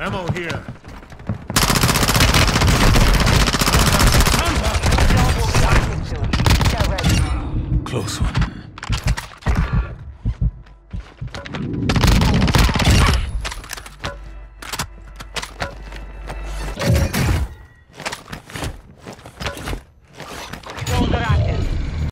Ammo here. Close one.